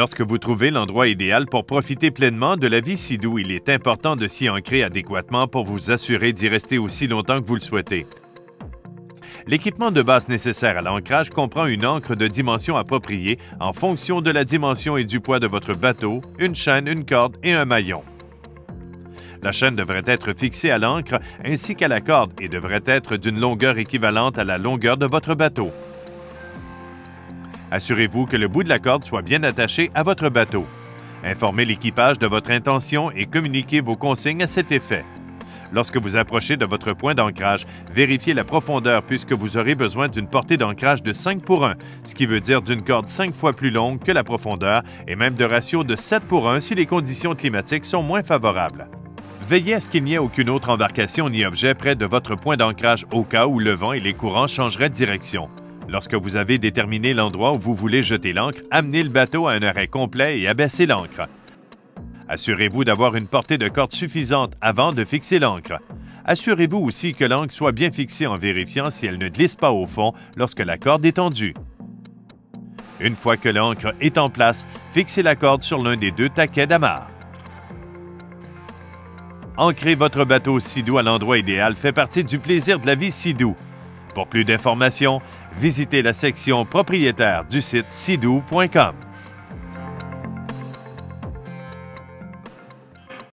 Lorsque vous trouvez l'endroit idéal pour profiter pleinement de la vie Sidou, il est important de s'y ancrer adéquatement pour vous assurer d'y rester aussi longtemps que vous le souhaitez. L'équipement de base nécessaire à l'ancrage comprend une ancre de dimension appropriée en fonction de la dimension et du poids de votre bateau, une chaîne, une corde et un maillon. La chaîne devrait être fixée à l'ancre ainsi qu'à la corde et devrait être d'une longueur équivalente à la longueur de votre bateau. Assurez-vous que le bout de la corde soit bien attaché à votre bateau. Informez l'équipage de votre intention et communiquez vos consignes à cet effet. Lorsque vous approchez de votre point d'ancrage, vérifiez la profondeur puisque vous aurez besoin d'une portée d'ancrage de 5 pour 1, ce qui veut dire d'une corde 5 fois plus longue que la profondeur et même de ratio de 7 pour 1 si les conditions climatiques sont moins favorables. Veillez à ce qu'il n'y ait aucune autre embarcation ni objet près de votre point d'ancrage au cas où le vent et les courants changeraient de direction. Lorsque vous avez déterminé l'endroit où vous voulez jeter l'ancre, amenez le bateau à un arrêt complet et abaissez l'ancre. Assurez-vous d'avoir une portée de corde suffisante avant de fixer l'ancre. Assurez-vous aussi que l'ancre soit bien fixée en vérifiant si elle ne glisse pas au fond lorsque la corde est tendue. Une fois que l'ancre est en place, fixez la corde sur l'un des deux taquets d'amarre. Ancrer votre bateau Sidou à l'endroit idéal fait partie du plaisir de la vie Sidou. Pour plus d'informations, visitez la section propriétaire du site sidou.com.